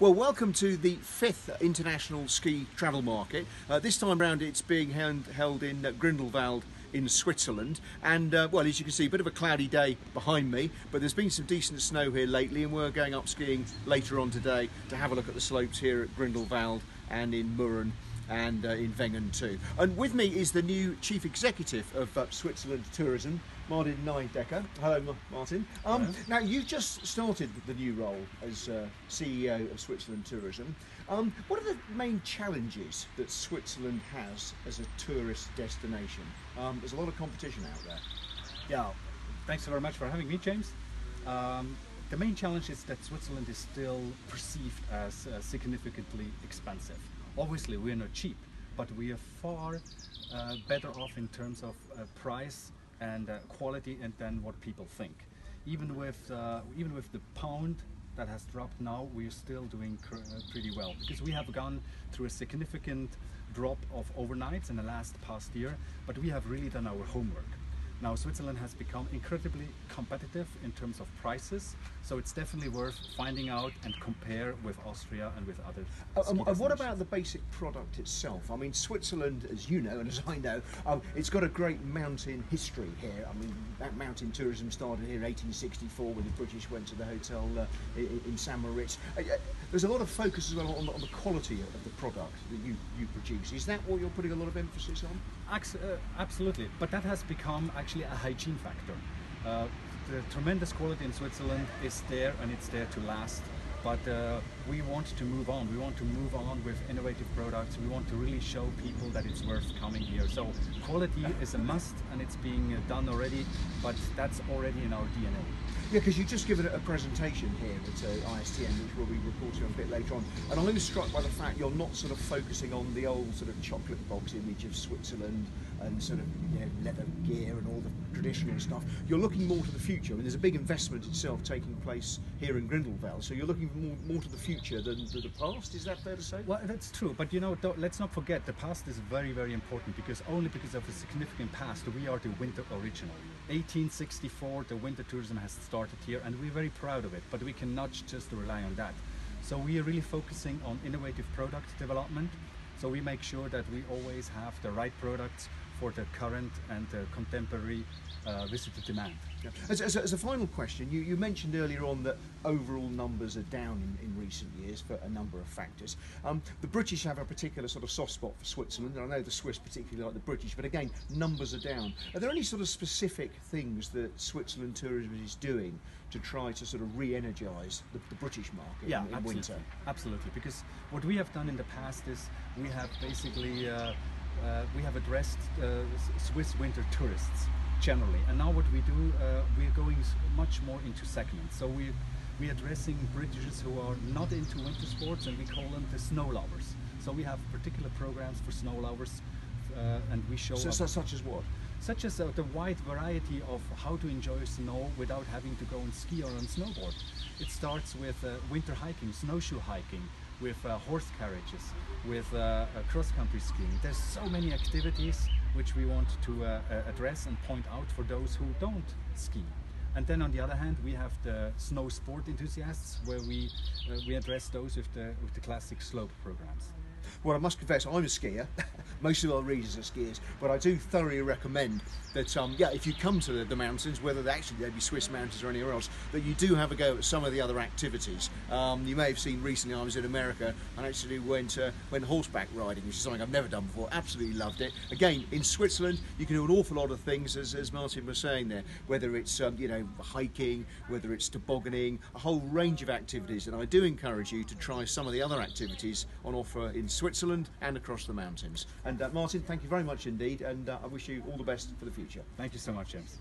Well, welcome to the fifth International Ski Travel Market. Uh, this time round it's being held, in uh, Grindelwald in Switzerland and uh, well as you can see a bit of a cloudy day behind me but there's been some decent snow here lately and we're going up skiing later on today to have a look at the slopes here at Grindelwald and in Murren and uh, in Wengen too. And with me is the new Chief Executive of uh, Switzerland Tourism, Martin Nydegger. Hello, Martin. Um, Hello. Now, you've just started the new role as uh, CEO of Switzerland Tourism. Um, what are the main challenges that Switzerland has as a tourist destination? Um, there's a lot of competition out there. Yeah, thanks very much for having me, James. Um, the main challenge is that Switzerland is still perceived as uh, significantly expensive. Obviously, we're not cheap, but we are far uh, better off in terms of uh, price and uh, quality and than what people think. Even with uh, even with the pound that has dropped now, we're still doing uh, pretty well because we have gone through a significant drop of overnights in the last past year, but we have really done our homework. Now Switzerland has become incredibly competitive in terms of prices, so it's definitely worth finding out and compare with Austria and with other. Uh, and what about the basic product itself? I mean, Switzerland, as you know and as I know, um, it's got a great mountain history here. I mean, that mountain tourism started here in 1864 when the British went to the hotel uh, in, in St Moritz. Uh, uh, there's a lot of focus as well on, on, the quality of the product that you, you produce. Is that what you're putting a lot of emphasis on? Uh, absolutely, but that has become actually a hygiene factor. Uh, the tremendous quality in Switzerland is there and it's there to last but uh, we want to move on. We want to move on with innovative products. We want to really show people that it's worth coming here. So quality is a must and it's being uh, done already, but that's already in our DNA. Yeah, because you just given a presentation here at uh, ISTM, which we'll be reporting on a bit later on, and I'm struck by the fact you're not sort of focusing on the old sort of chocolate box image of Switzerland and sort of you know leather gear and all the traditional stuff. You're looking more to the future. I mean, there's a big investment itself taking place here in Grindelwald, so you're looking more, more to the future than to the past. Is that fair to say? Well, that's true. But you know, let's not forget the past is very, very important because only because of a significant past we are the winter original. 1864, the winter tourism has started here, and we're very proud of it. But we cannot just rely on that. So we are really focusing on innovative product development. So we make sure that we always have the right products for the current and the contemporary uh, visitor demand. Yeah. As, as, a, as, a, final question, you, you, mentioned earlier on that overall numbers are down in, in recent years for a number of factors. Um, the British have a particular sort of soft spot for Switzerland, and I know the Swiss particularly like the British, but again, numbers are down. Are there any sort of specific things that Switzerland tourism is doing to try to sort of re-energise the, the, British market yeah, in, in absolutely. winter? Absolutely, because what we have done in the past is we have basically uh, we have addressed uh, Swiss winter tourists generally. And now what we do, uh, we're going much more into segments. So we we're addressing Britishers who are not into winter sports and we call them the snow lovers. So we have particular programs for snow lovers uh, and we show so, so, such as what? Such as uh, the wide variety of how to enjoy snow without having to go and ski or on snowboard. It starts with uh, winter hiking, snowshoe hiking, with uh, horse carriages, with uh, cross-country skiing. There's so many activities which we want to uh, address and point out for those who don't ski. And then on the other hand, we have the snow sport enthusiasts, where we we address those with the with the classic slope programs. Well, I must confess, I'm a skier. Most of our readers are skiers, but I do thoroughly recommend that, um, yeah, if you come to the, the, mountains, whether they actually they be Swiss mountains or anywhere else, that you do have a go at some of the other activities. Um, you may have seen recently I was in America and actually went uh, went horseback riding, which is something I've never done before. Absolutely loved it. Again, in Switzerland, you can do an awful lot of things, as, as Martin was saying there, whether it's um, you know hiking, whether it's tobogganing, a whole range of activities. And I do encourage you to try some of the other activities on offer in Switzerland and across the mountains. And uh, Martin, thank you very much indeed, and uh, I wish you all the best for the future. Thank you so much, James.